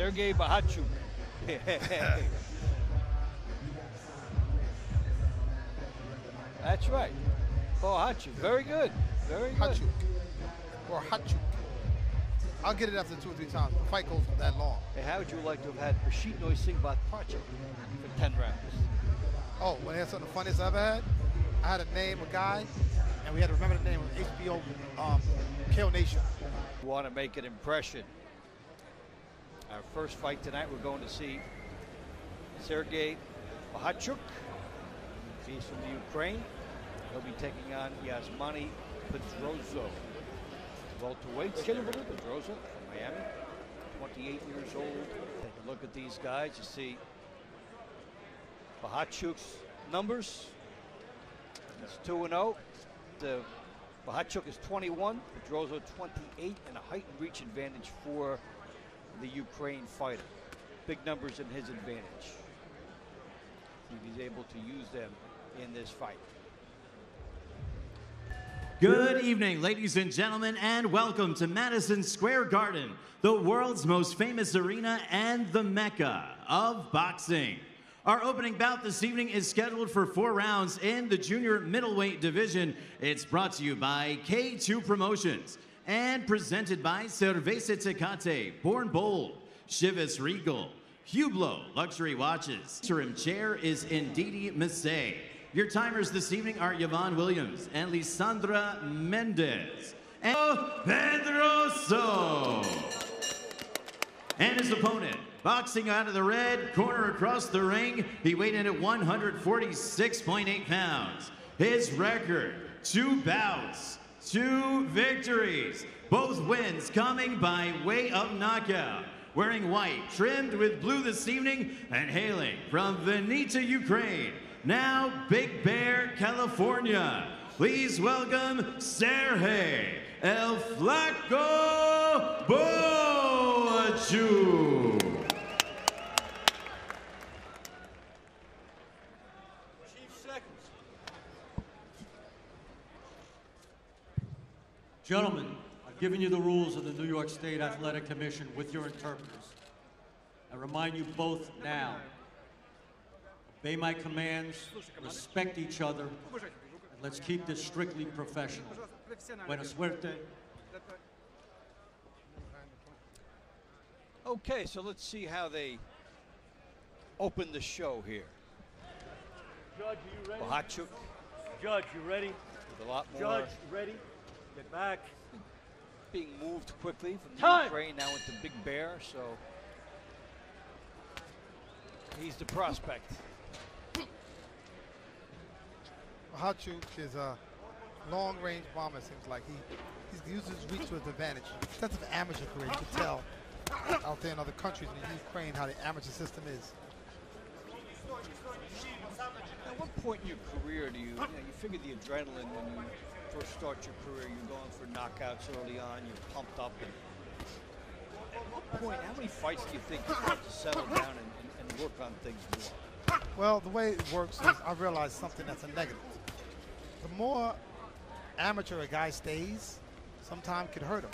Sergey Bohachuk. That's right. Bohachuk. Very good. Very good. Hachuk. Or Hachuk. I'll get it after two or three times. The fight goes that long. Hey, how would you like to have had Rashid Noy Singbat Parchak for 10 rounds? Oh, they had something the funniest I've ever had, I had to name a guy, and we had to remember the name of HBO um, Kill Nation. You want to make an impression. Our first fight tonight, we're going to see Sergey Bohachuk. He's from the Ukraine. He'll be taking on Yasmani Pedroso. Welterweight, Pedroso from Miami, 28 years old. Take a look at these guys. You see Bohachuk's numbers. It's 2 0. The Bohachuk is 21, Pedroso 28, and a height and reach advantage for the Ukraine fighter. Big numbers in his advantage. He's able to use them in this fight. Good evening, ladies and gentlemen, and welcome to Madison Square Garden, the world's most famous arena and the mecca of boxing. Our opening bout this evening is scheduled for four rounds in the junior middleweight division. It's brought to you by K2 Promotions and presented by Cerveza Tecate, Born Bold, Chivas Regal, Hublot Luxury Watches. Interim chair is Ndidi Massey. Your timers this evening are Yvonne Williams and Lisandra Mendez. And Pedroso. And his opponent, boxing out of the red, corner across the ring, he weighed in at 146.8 pounds. His record, two bouts, two victories, both wins coming by way of knockout. Wearing white, trimmed with blue this evening, and hailing from Vinita, Ukraine. Now, Big Bear, California. Please welcome Sergey El Flaco Boachu. Gentlemen, I've given you the rules of the New York State Athletic Commission with your interpreters. I remind you both now, obey my commands, respect each other, and let's keep this strictly professional. Buena suerte. Okay, so let's see how they open the show here. Judge, are you ready? Bohachuk Judge, you ready? with a lot more Judge, you ready? Get back. being moved quickly from the Time. Ukraine now into Big Bear, so he's the prospect. Hachuk is a long-range bomber. It seems like he he uses his reach to his advantage. That's an amateur career. You can tell out there in other countries in Ukraine how the amateur system is. At what point in your career do you, you, know, you figure the adrenaline when you first start your career, you're going for knockouts early on, you're pumped up. And at what point, how many fights do you think you have to settle down and, and, and work on things more? Well, the way it works is I realize something that's a negative. The more amateur a guy stays, sometimes could hurt him.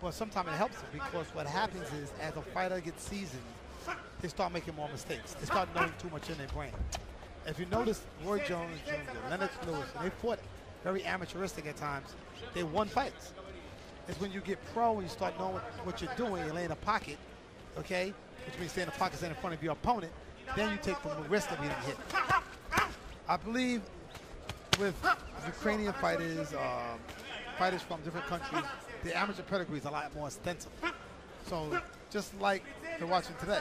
But sometimes it helps him because what happens is as a fighter gets seasoned, they start making more mistakes. They start knowing too much in their brain. If you notice, Roy Jones Jr., Lennox Lewis, they fought very amateuristic at times. They won fights. It's when you get pro and you start knowing what you're doing, you lay in a pocket, okay, which means stay in the pocket, stay in front of your opponent, then you take from the risk of getting hit. I believe with Ukrainian fighters, um, fighters from different countries, the amateur pedigree is a lot more extensive. So just like you're watching today.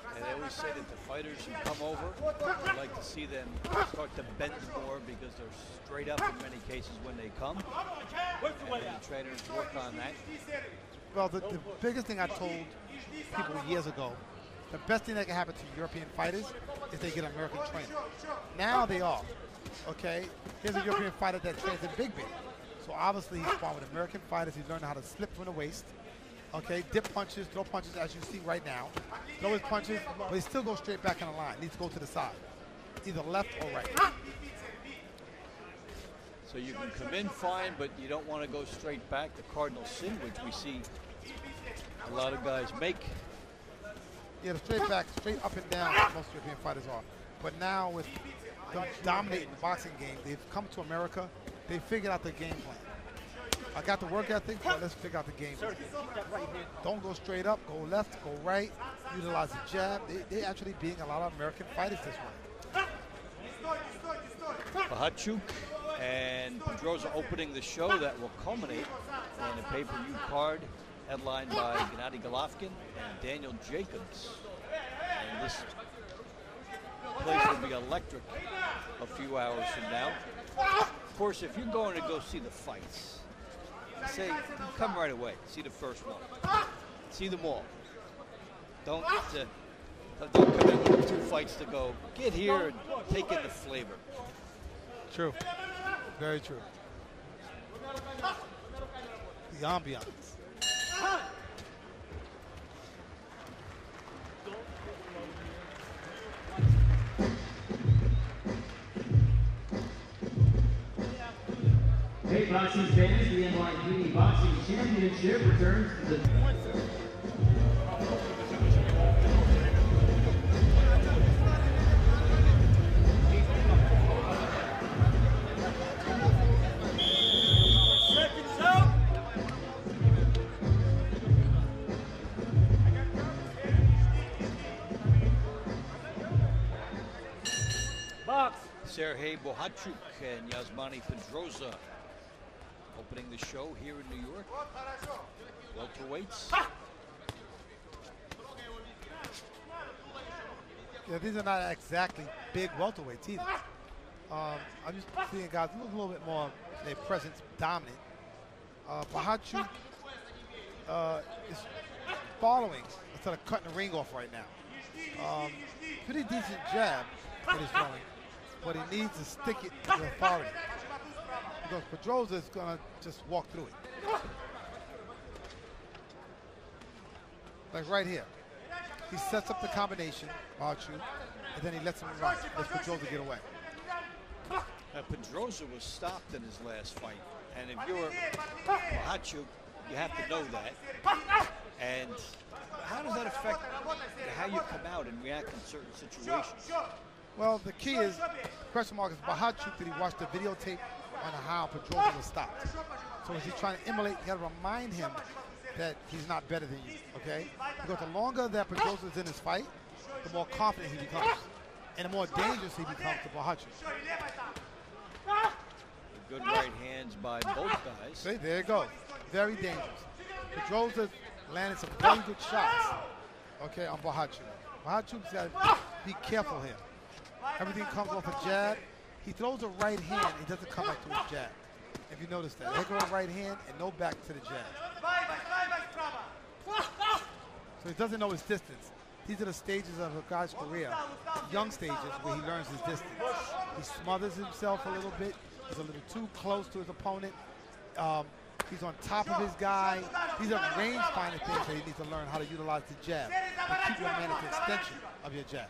And they always say that the fighters who come over, would like to see them start to bend more because they're straight up in many cases when they come. And the trainers work on that. Well, the, the biggest thing I told people years ago, the best thing that can happen to European fighters is they get American training. Now they are. Okay? Here's a European fighter that trains in Big Bear. So obviously he's fought with American fighters. He's learned how to slip from the waist. Okay, dip punches, throw punches as you see right now. Throw his punches, but he still goes straight back in the line. Needs to go to the side. Either left or right. So you can come in fine, but you don't want to go straight back. The cardinal sin, which we see a lot of guys make. Yeah, the straight back, straight up and down, most European fighters are. But now with them dominating the boxing game, they've come to America. They figured out the game plan. I got the work ethic, but let's figure out the game. plan. Don't go straight up, go left, go right, utilize the jab. They, they actually being a lot of American fighters this way. Bohachuk and Pedroza opening the show that will culminate in a pay-per-view card headlined by Gennady Golovkin and Daniel Jacobs. And this place will be electric a few hours from now. Of course, if you're going to go see the fights, say come right away, see the first one, see them all. Don't uh, don't come in with two fights to go. Get here and take in the flavor. True. Very true. The ambiance. Hey, boxing fans, the NYPD Boxing Championship returns to the. Sergey Bohachuk and Yasmani Pedroza opening the show here in New York. Welterweights. Yeah, these are not exactly big welterweights either. Um, I'm just seeing guys look a little bit more their presence dominant. Uh, Bohachuk uh, is following instead of cutting the ring off right now. Um, pretty decent jab that he's but he needs to stick it with authority. Because Pedroza is going to just walk through it. Like right here. He sets up the combination, Bohachuk, and then he lets him run. Lets Pedroza get away. Uh, Pedroza was stopped in his last fight. And if you're Bohachuk, you have to know that. And how does that affect how you come out and react in certain situations? Well, the key is, question mark is Bohachuk, did he watch the videotape on how Pedroza was stopped? So is he trying to emulate, you gotta remind him that he's not better than you, okay? Because the longer that Pedroza's in his fight, the more confident he becomes. And the more dangerous he becomes to Bohachuk. Good right hands by both guys. See, there you go. Very dangerous. Pedroza landed some very good shots, okay, on Bohachuk. Bohachuk's got to be careful here. Everything comes off a jab. He throws a right hand, he doesn't come back to his jab. If you notice that. Go right hand and no back to the jab. So he doesn't know his distance. These are the stages of a guy's career, young stages where he learns his distance. He smothers himself a little bit. He's a little too close to his opponent. Um, he's on top of his guy. These are range finding things that he needs to learn how to utilize the jab and keep your man at the extension of your jab.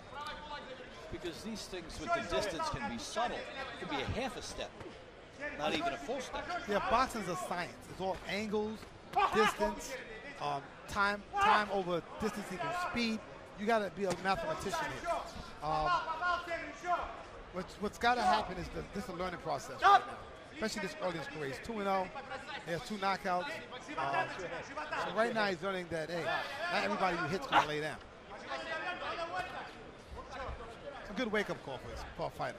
Because these things with the distance can be subtle. It could be a half a step, not even a full step. Yeah, boxing's a science. It's all angles, distance, um, time, time over distance equals speed. You got to be a mathematician here. Um, what's what's got to happen is that this is a learning process right now, especially this early in his career. He's 2 0. He has two knockouts. Um, so right now he's learning that, hey, not everybody who hit's going to lay down. It's a good wake-up call for this for a fighter.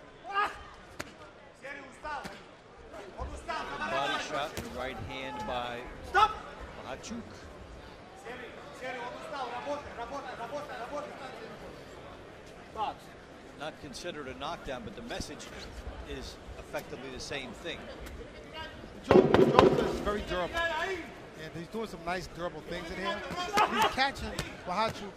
Body shot and right hand by Bohachuk. Box. Not considered a knockdown, but the message is effectively the same thing. Joe, Joe is very durable. And he's doing some nice durable things in here. He's catching Bohachuk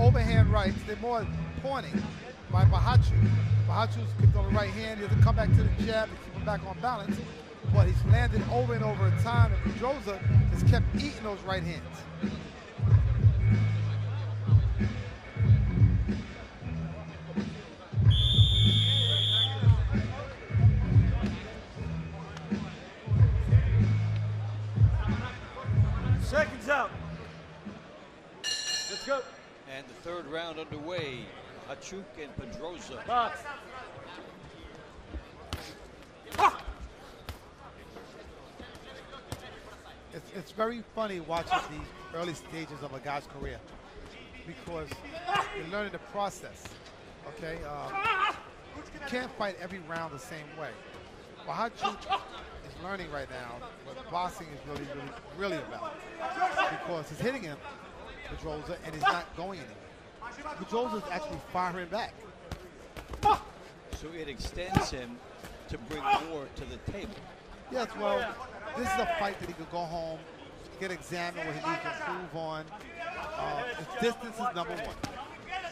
overhand rights. They're more pointing by Bahachu. Bahachu's kicked on the right hand. He has to come back to the jab to keep him back on balance. But he's landed over and over time, and Pedroza has kept eating those right hands. Hachuk and Pedroza. Box. It's, it's very funny watching the early stages of a guy's career because you're learning the process. Okay, uh, you can't fight every round the same way. Wahachuk is learning right now what boxing is really, really, really about because he's hitting him, Pedroza, and he's not going anywhere. Pedroza's actually firing back. So it extends him to bring more to the table. Yes, well, this is a fight that he could go home, get examined what he needs to improve on. Uh, distance is number one.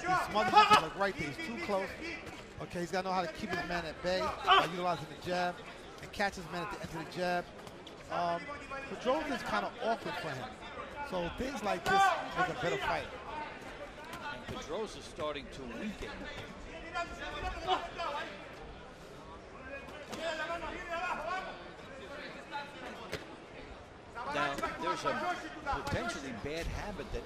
He smothers him like right there. He's too close. Okay, he's got to know how to keep his man at bay by utilizing the jab and catch his man at the end of the jab. Um, Pedroza is kind of awkward for him. So things like this is a better fight. And Pedroza's starting to weaken. Now, there's a potentially bad habit that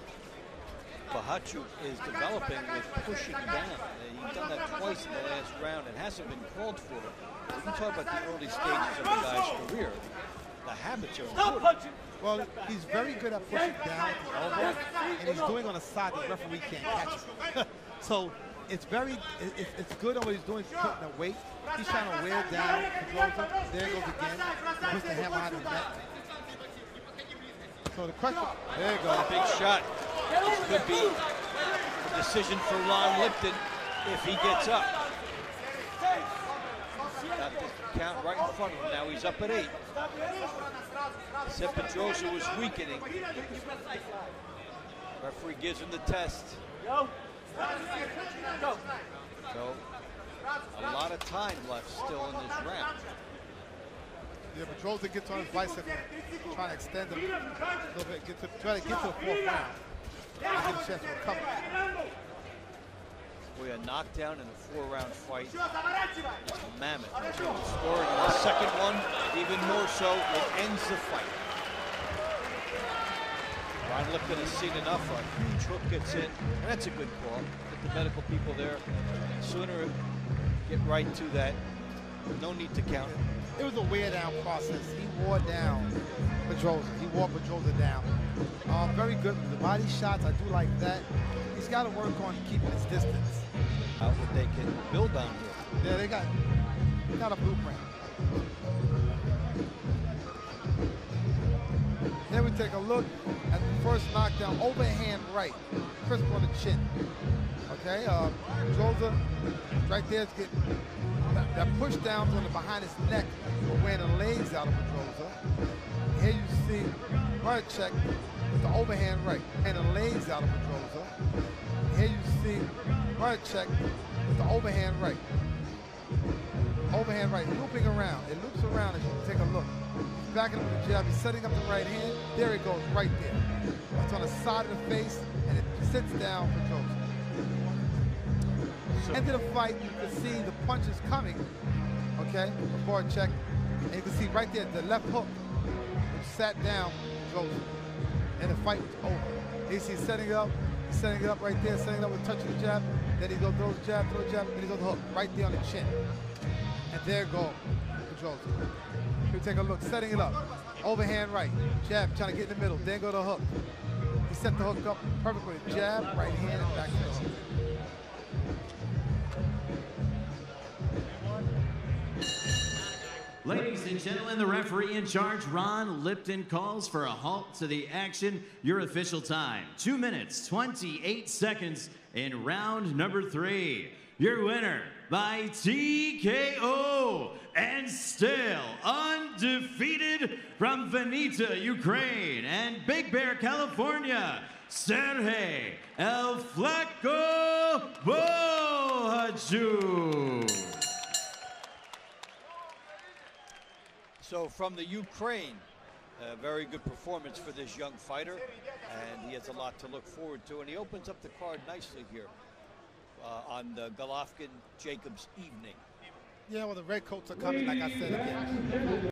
Bohachuk is developing with pushing down. He's done that twice in the last round. It hasn't been called for. You talk about the early stages of a guy's career, the habits are important. Well, he's very good at pushing down the elbow, and he's doing on a side the referee can't catch him. so it's very, it, it- it's good on what he's doing, putting the weight. He's trying to wear down Pedroza. There goes again. He puts the hand behind his neck. So the question, there you go. Big shot. This could be a decision for Ron Lipton if he gets up. Count right in front of him. Now he's up at eight. Except Pedrosa was weakening. Referee gives him the test. Go. So a lot of time left still in this round. Yeah, Pedroza gets on his bicycle, trying to extend him a little bit, get to, try to get to the fourth round. Get a. We a knockdown in a four-round fight. It's a mammoth. Scoring in the second one, even more so, it ends the fight. Ron Lipton has seen enough. A huge hook gets in, and that's a good call. Get the medical people there. Sooner get right to that. No need to count. It was a wear down process. He wore down Pedroza. He wore Pedroza down. Um, very good with the body shots. I do like that. He's got to work on keeping his distance. Out what they can build on here. Yeah, they got they got a blueprint. Then we take a look at the first knockdown, overhand right, crisp on the chin. Okay, uh, Pedroza right there is getting that, push down on the behind his neck, but wearing the legs out of Pedroza. Here you see Marchek with the overhand right, and the legs out of Pedroza. Here you see Marchek with the overhand right. Overhand right, looping around. It loops around as you take a look. He's backing up the jab. He's setting up the right hand. There it goes, right there. It's on the side of the face, and it sits down for Joseph. Of the fight, you can see the punches coming, okay, before a check. And you can see right there, the left hook, which sat down Joseph. And the fight was over. He's setting it up, setting it up right there, setting it up with touching the jab. Then he goes, throws the jab, throws the jab, then he goes the hook, right there on the chin. And there go Pedroza. Here we take a look, setting it up. Overhand right, jab, trying to get in the middle, then go to hook. He set the hook up perfectly. Jab, right hand, and back to the hook. Ladies and gentlemen, the referee in charge, Ron Lipton, calls for a halt to the action. Your official time, 2 minutes, 28 seconds in round number three. Your winner by TKO and still undefeated from Veneta, Ukraine and Big Bear, California, Sergey El Flaco. So from the Ukraine, a very good performance for this young fighter, and he has a lot to look forward to. And he opens up the card nicely here uh, on the Golovkin Jacobs evening. Yeah, well, the red coats are coming, like I said again.